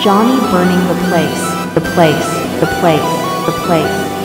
Johnny burning the place, the place, the place, the place.